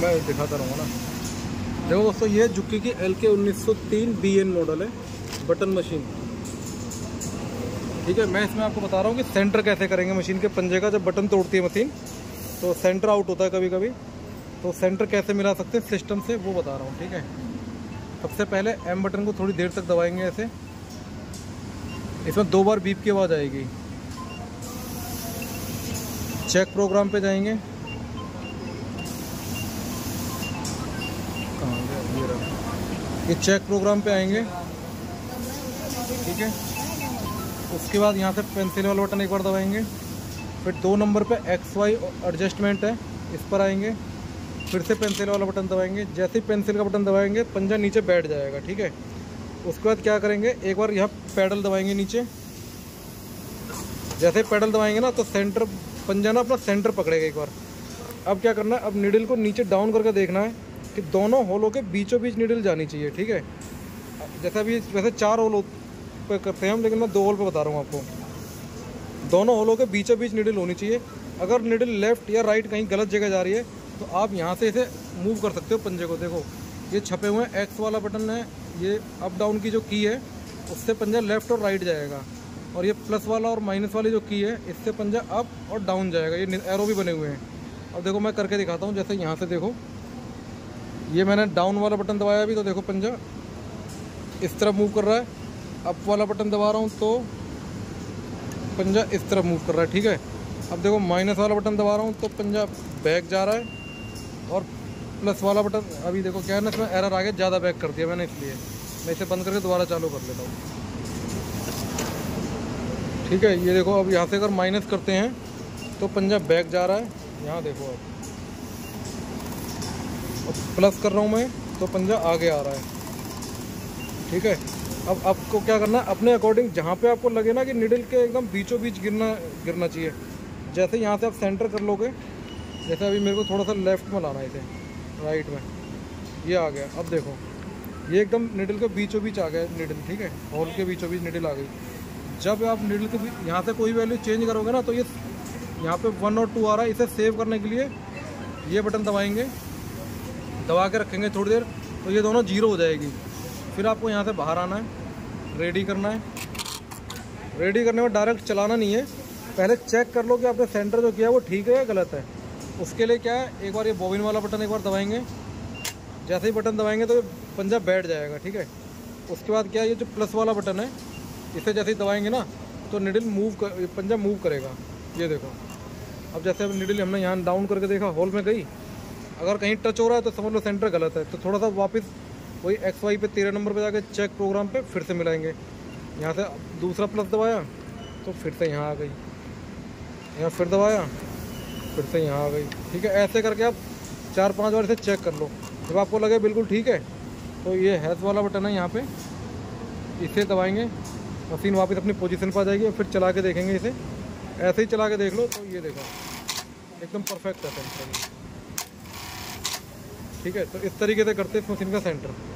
मैं दिखाता रहूँगा ना। देखो दोस्तों, ये जुक्की की एल के उन्नीस मॉडल है बटन मशीन ठीक है, मैं इसमें आपको बता रहा हूँ कि सेंटर कैसे करेंगे मशीन के। पंजे का जब बटन तोड़ती है मशीन तो सेंटर आउट होता है कभी कभी तो सेंटर कैसे मिला सकते हैं? सिस्टम से वो बता रहा हूँ, ठीक है? सबसे पहले एम बटन को थोड़ी देर तक दबाएँगे ऐसे। इसमें दो बार बीप की आवाज़ आएगी। चेक प्रोग्राम पे जाएँगे कहाँ गया ये रहा ये चेक प्रोग्राम पे आएँगे। ठीक है? उसके बाद यहाँ से पेंसिल वाला बटन एक बार दबाएँगे। फिर दो नंबर पे एक्स वाई एडजस्टमेंट है, इस पर आएँगे। फिर से पेंसिल वाला बटन दबाएँगे। जैसे ही पेंसिल का बटन दबाएँगे, पंजा नीचे बैठ जाएगा, ठीक है? उसके बाद क्या करेंगे? एक बार यहाँ पैडल दबाएँगे नीचे। जैसे पैडल दबाएँगे ना तो सेंटर पंजा ना अपना सेंटर पकड़ेगा एक बार। अब क्या करना है? अब निडल को नीचे डाउन करके देखना है। कि दोनों होलों के बीचों बीच निडल जानी चाहिए, ठीक है? जैसे अभी वैसे चार होल पे करते हैं हम, लेकिन मैं दो होल पे बता रहा हूँ आपको। दोनों होलों के बीचों बीच निडल होनी चाहिए। अगर निडल लेफ़्ट या राइट कहीं गलत जगह जा रही है तो आप यहाँ से इसे मूव कर सकते हो पंजे को। देखो, ये छपे हुए हैं एक्स वाला बटन है, ये अप डाउन की जो की है, उससे पंजा लेफ़्ट और राइट जाएगा। और ये प्लस वाला और माइनस वाली जो की है, इससे पंजा अप और डाउन जाएगा। ये एरो भी बने हुए हैं। अब देखो, मैं करके दिखाता हूँ, जैसे यहाँ से देखो। ये मैंने डाउन वाला बटन दबाया अभी तो देखो पंजा। इस तरफ़ मूव कर रहा है। अप वाला बटन दबा रहा हूँ तो पंजा इस तरफ़ मूव कर रहा है, ठीक है? अब देखो माइनस वाला बटन दबा रहा हूँ तो पंजा बैक जा रहा है। और प्लस वाला बटन अभी देखो क्या है ना, इसमें एरर आ गया, ज़्यादा बैक कर दिया मैंने इसलिए। मैं इसे बंद करके दोबारा चालू कर लेता हूँ। ठीक है, ये देखो अब यहाँ से अगर माइनस करते हैं तो पंजा बैक जा रहा है। यहाँ देखो अब। अब प्लस कर रहा हूँ मैं तो पंजा आगे आ रहा है। ठीक है? अब आपको क्या करना है? अपने अकॉर्डिंग जहाँ पे आपको लगे ना कि निडल के एकदम बीचों बीच गिरना गिरना चाहिए। जैसे यहाँ से आप सेंटर कर लोगे, जैसे अभी मेरे को थोड़ा सा लेफ़्ट में लाना है इसे राइट में। ये आ गया। अब देखो, ये एकदम निडल के बीचों बीच आ गया निडल ठीक है? हॉल के बीचों बीच निडल आ गई। जब आप निडल के बीच यहाँ से कोई वैल्यू चेंज करोगे ना तो ये यहाँ पे वन और टू आ रहा है। इसे सेव करने के लिए ये बटन दबाएँगे। दबा के रखेंगे थोड़ी देर तो ये दोनों ज़ीरो हो जाएगी। फिर आपको यहाँ से बाहर आना है रेडी करना है। रेडी करने में डायरेक्ट चलाना नहीं है। पहले चेक कर लो कि आपने सेंटर जो किया है वो ठीक है या गलत है। उसके लिए क्या है, एक बार ये बोबिन वाला बटन एक बार दबाएँगे। जैसे ही बटन दबाएँगे तो ये पंजा बैठ जाएगा, ठीक है? उसके बाद क्या है, ये जो प्लस वाला बटन है, इसे जैसे ही दबाएँगे ना तो निडल मूव कर, पंजा मूव करेगा। ये देखो। अब जैसे अब निडल हमने यहाँ डाउन करके देखा हॉल में गई। अगर कहीं टच हो रहा है तो समझ लो सेंटर गलत है। तो थोड़ा सा वापस वही एक्स वाई पे तेरह नंबर पे जाके चेक प्रोग्राम पे फिर से मिलाएँगे। यहाँ से दूसरा प्लस दबाया तो फिर से यहाँ आ गई। यहाँ फिर दबाया, फिर से यहाँ आ गई। ठीक है, ऐसे करके आप चार पाँच बार इसे चेक कर लो। जब आपको लगे बिल्कुल ठीक है तो ये हैथ वाला बटन है यहाँ पर इसे दबाएँगे मशीन वापस अपनी पोजिशन पर आ जाएगी फिर चला के देखेंगे इसे। ऐसे ही चला के देख लो तो ये देखो, एकदम परफेक्ट है। ठीक है? तो इस तरीके से करते हैं फोसिन का सेंटर